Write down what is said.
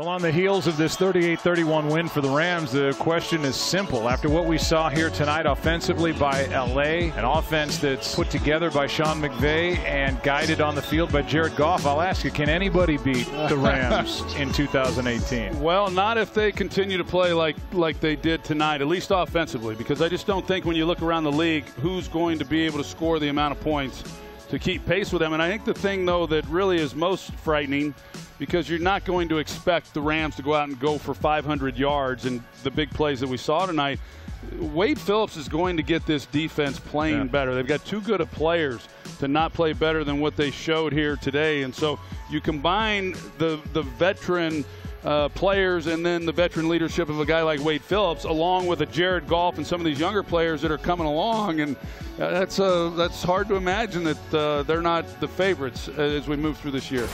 Well, on the heels of this 38-31 win for the Rams, the question is simple. After what we saw here tonight offensively by LA, an offense that's put together by Sean McVay and guided on the field by Jared Goff, I'll ask you, can anybody beat the Rams in 2018? Well, not if they continue to play like like they did tonight, at least offensively, because I just don't think when you look around the league who's going to be able to score the amount of points to keep pace with them. And I think the thing, though, that really is most frightening because you're not going to expect the Rams to go out and go for 500 yards and the big plays that we saw tonight. Wade Phillips is going to get this defense playing yeah. better. They've got too good of players to not play better than what they showed here today. And so you combine the the veteran uh, players and then the veteran leadership of a guy like Wade Phillips, along with a Jared Goff and some of these younger players that are coming along, and uh, that's uh, that's hard to imagine that uh, they're not the favorites as we move through this year.